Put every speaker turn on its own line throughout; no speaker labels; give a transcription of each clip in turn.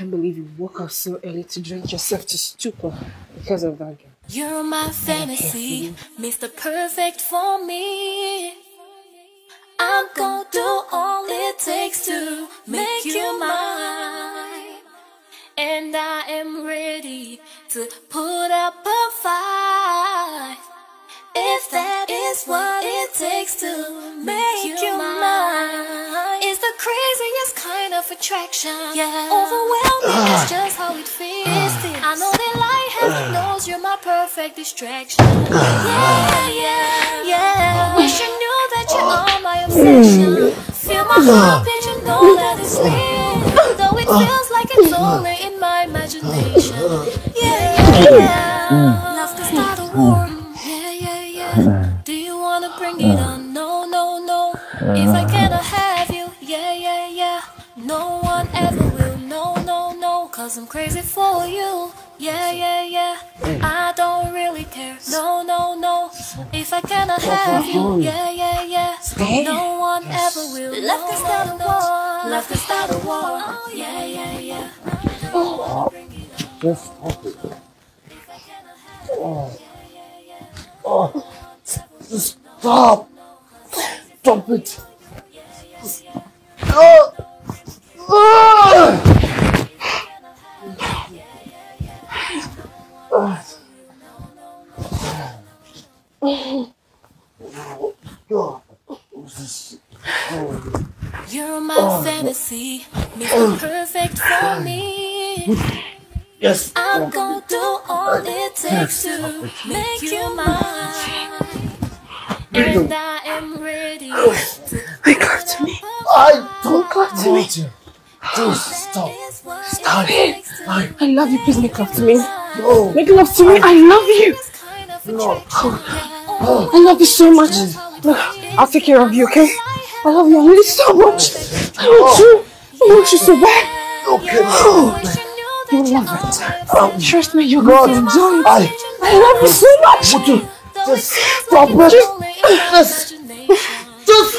can't believe you woke up so early to drink yourself to stupor because of that girl.
You're my fantasy, Mr. Perfect for me. I'm gonna do all it takes to make you mine. And I am ready to put up a fight. If that is what it takes to make you mine. It's the craziest kind of attraction. Yeah. Overwhelming, that's just how it feels. I know that light heaven knows you're my perfect distraction. Yeah, yeah, yeah. Wish you knew that you are my obsession. Feel my heart, heartbeat, you know that it's real. Though it feels like it's only in my imagination. Yeah, yeah, yeah. Love to start a war. Mm. Yeah, yeah, yeah. Do you wanna bring it on? No, no, no. If I Cause I'm crazy for you. Yeah, yeah, yeah. I don't really care. No, no, no. If I cannot have you, yeah, yeah, yeah. No one ever will. Love to start a war. Love to start a war. Oh, yeah, yeah, yeah.
Just stop it. Oh. Oh. Just stop. Stop it. Oh. Ah. Yes.
I'm gonna do all it takes to make you mine. And I am ready to
Make love to me.
I don't
Love to me.
want to. Stop.
Stop it. I I love you. Please make love to me.
No.
Make love to me. I love you.
No. Oh.
I love you so much. Look, I'll take care of you, okay? I love you. I need you so much. I want oh. you. I want you so bad.
Okay.
You oh. Will love it.
Um,
Trust me, you're
God.
going to enjoy it.
I
I love you so much.
want to. Just stop it. Just, just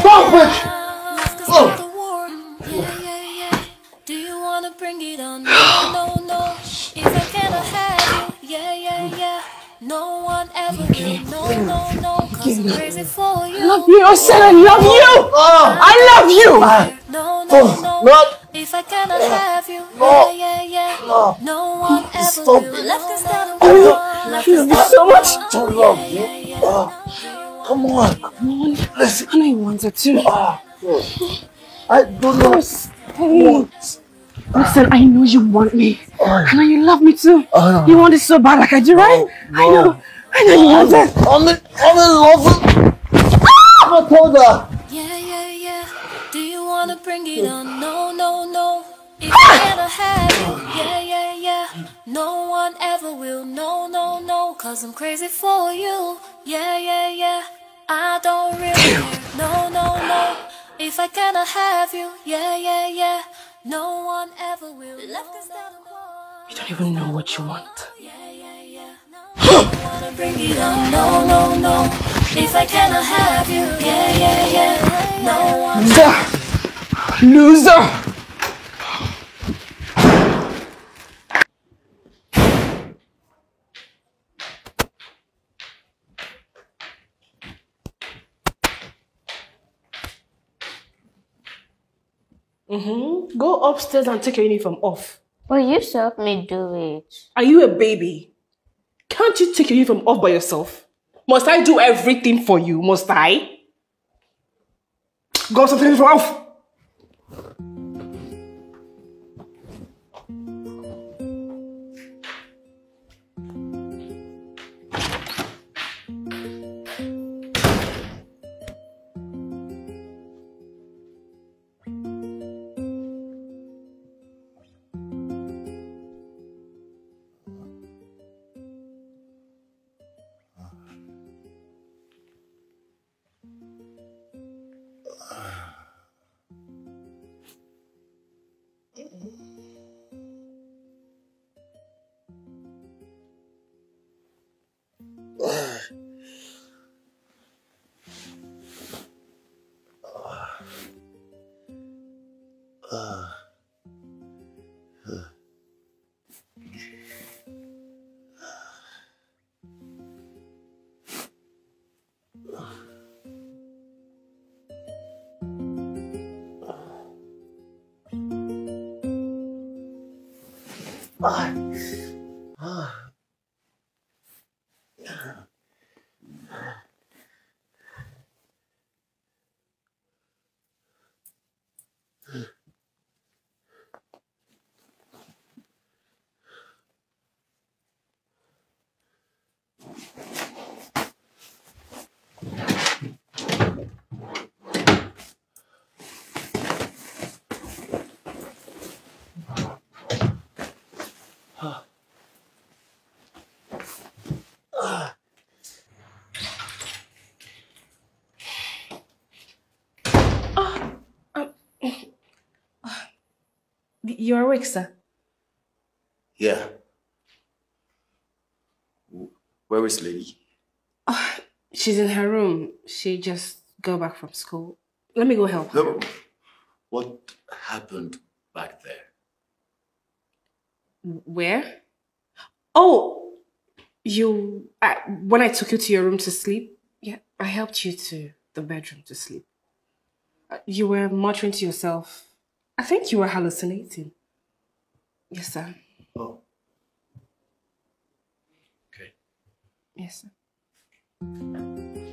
stop it. Oh.
Do you wanna bring it on? No, no, no. If I cannot have you, yeah, yeah, yeah. No one ever will. No, no, no. Cause I'm crazy for you.
I love you. I said I love you.
Ah.
I love you.
No, no,
Oh,
no.
Not.
If I cannot have you,
No.
yeah, yeah, yeah.
No.
No one ever
Stop
will.
it.
Left us down
I
the
love
Left
you
us down
so much.
Don't love you. Ah. Come on.
Come on.
Listen.
I know you wanted to.
Ah. I don't know
Hey,
what.
listen, I know you want me.
Ah.
I know you love me too.
Ah.
You want it so bad like I do, right? I
no.
know. I know you want it.
I'm in, I'm in love with. I told her.
Yeah, yeah, yeah. Do you wanna bring it on? No, no, no. If I cannot have you, yeah, yeah, yeah. No one ever will. No, no, no. Cause I'm crazy for you. Yeah, yeah, yeah. I don't really care. No, no, no. If I cannot have you, yeah, yeah, yeah. No one ever will. Left us down the.
You don't even know what you want.
Yeah, yeah, yeah. No, bring it on. No, no, no. If I cannot have you, yeah, yeah, yeah. No one.
Loser! Mm-hmm. Go upstairs and take your uniform off.
But you help me do it.
Are you a baby? Can't you take your uniform off by yourself? Must I do everything for you? Must I? Go upstairs and take your uniform off. 哎。You're awake, sir.
Yeah. Where is Lily?
She's in her room. She just got back from school. Let me go help her.
No. What happened back there?
Where? Oh, you. I, when I took you to your room to sleep, yeah, I helped you to the bedroom to sleep. Uh, You were muttering to yourself. I think you were hallucinating. Yes, sir.
Oh. Okay.
Yes, sir.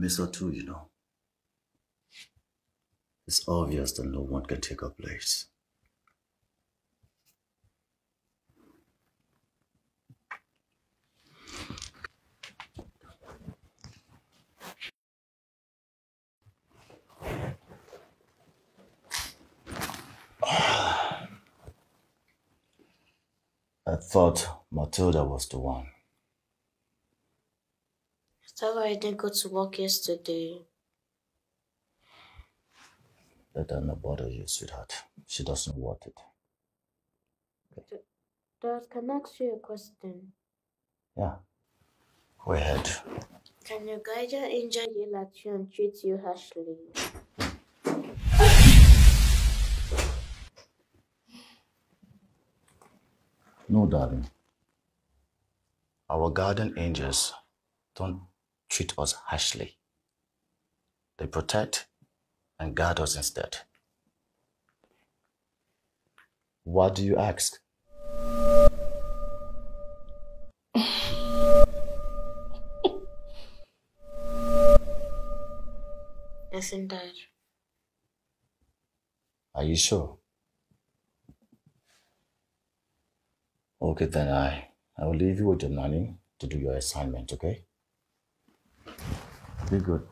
Miss her too, you know. It's obvious that no one can take her place. I thought Matilda was the one.
Why I didn't go to work yesterday?
Let her not bother you, sweetheart. She doesn't want it.
Dad, can I ask you a question?
Yeah. Go ahead.
Can your guardian angel yell at you and treat you harshly?
No, darling. Our guardian angels don't treat us harshly. They protect and guard us instead. What do you ask?
Listen, Dad.
Are you sure? Okay, then I, I will leave you with your nanny to do your assignment, okay? Be good.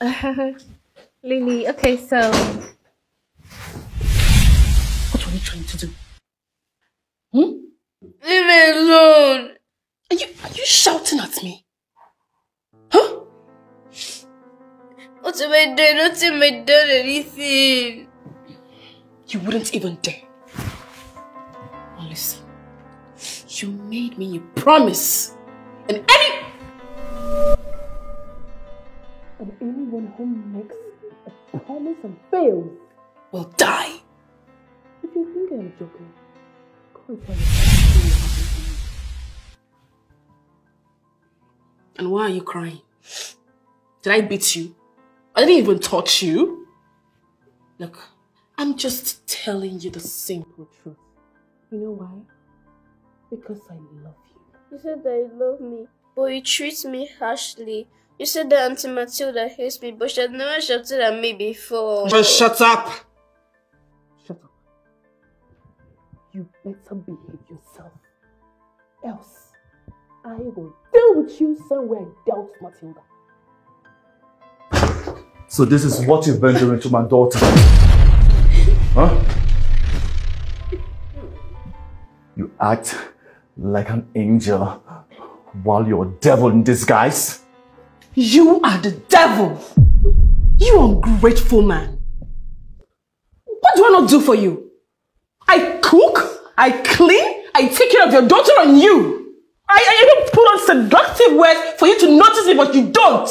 Lily, okay, so. What were you trying to do? Hmm?
Leave me alone!
Are you, are you shouting at me? Huh?
What have I done? What have I done anything?
You wouldn't even dare. Listen. You made me a promise. And any and anyone who makes a promise and fails will die. If you think I'm joking, go and tell And why are you crying? Did I beat you? I didn't even touch you. Look, I'm just telling you the simple truth. You know why? Because I love you.
You said that you love me, but you treat me harshly. You said that Auntie Matilda hates me, but she had never shouted at me before.
Just shut up! Shut up. You better behave yourself. Else, I will deal with you somewhere I dealt with Matilda.
So this is what you've been doing to my daughter. Huh? Act like an angel while you're a devil in disguise.
You are the devil! You ungrateful man! What do I not do for you? I cook, I clean, I take care of your daughter and you! I, I even put on seductive words for you to notice it, but you don't!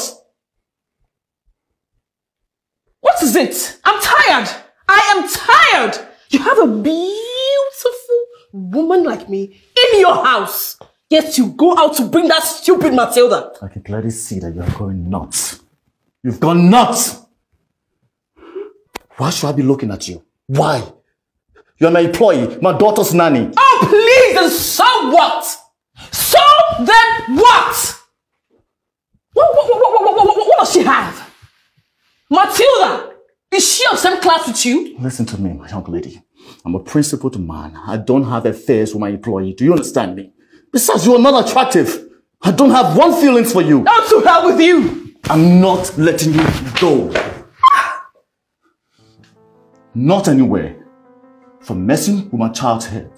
What is it? I'm tired! I am tired! You have a beautiful woman like me in your house! Yet you go out to bring that stupid Matilda!
I can clearly see that you're going nuts. You've gone nuts! Why should I be looking at you? Why? You're my employee, my daughter's nanny.
Oh, please, and so what? So then what? What, what, what, what, what, what, what does she have? Matilda, is she of same class with you?
Listen to me, my young lady. I'm a principled man. I don't have affairs with my employee. Do you understand me? Besides, you are not attractive. I don't have one feelings for you.
Not to hell with you.
I'm not letting you go. Not anywhere. For messing with my child's head,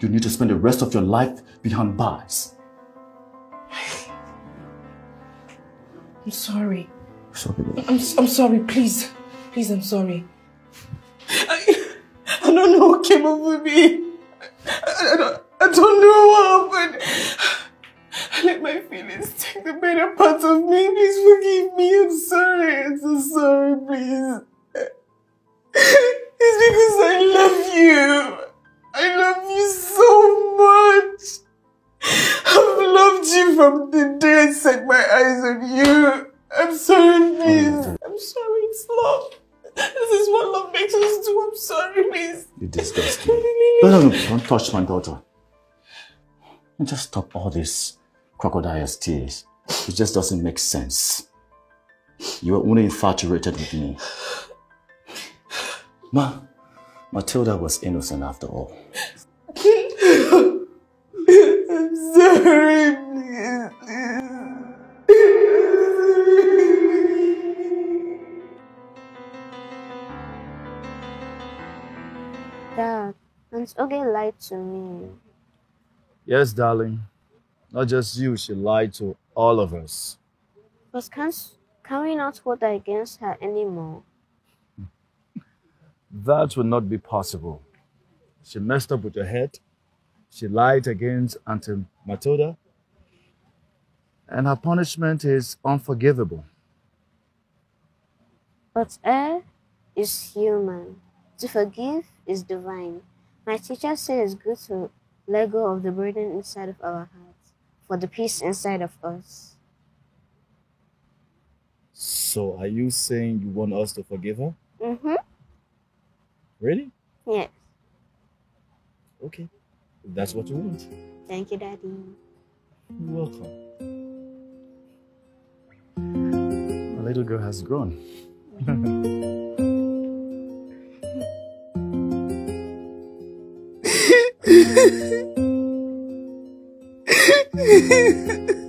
you need to spend the rest of your life behind bars.
I'm sorry.
Sorry.
I'm, I'm sorry, please. Please, I'm sorry. I, I don't know You.
No, no, no, don't touch my daughter. And Just stop all this crocodile's tears. It just doesn't make sense. You are only infatuated with me. Ma, Matilda was innocent after all.
I'm sorry,
Aunt Oge lied to me.
Yes, darling. Not just you, she lied to all of us.
But can't, can we not hold her against her anymore?
That would not be possible. She messed up with your head. She lied against Auntie Matilda. And her punishment is unforgivable.
But err is human. To forgive is divine. My teacher said it's good to let go of the burden inside of our hearts for the peace inside of us.
So, are you saying you want us to forgive her?
Mm-hmm.
Really?
Yes.
Okay. If that's what you want.
Thank you, Daddy.
You're welcome. My little girl has grown.
フフフフ。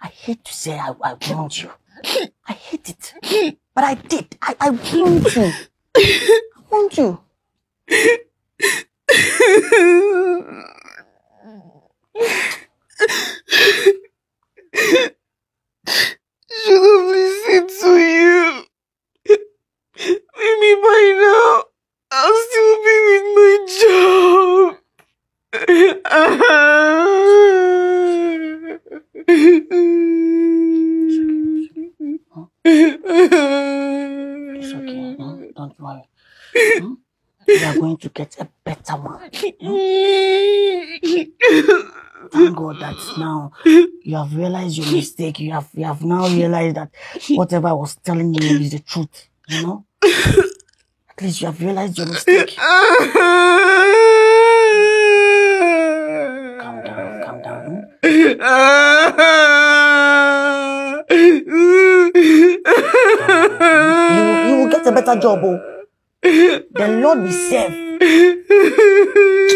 I hate to say I, I wronged you. I I hate it. But I did. I, I want you. I want you.
Should have listened to you. Maybe by now I'll still be with my
It's okay.
job.
hmm? Don't worry. Hmm? You are going to get a better one. Thank God that now you have realized your mistake. You have you have now realized that whatever I was telling you is the truth. You know? At least you have realized your mistake. Calm down, calm down. You, you will get a better job, oh. The Lord we serve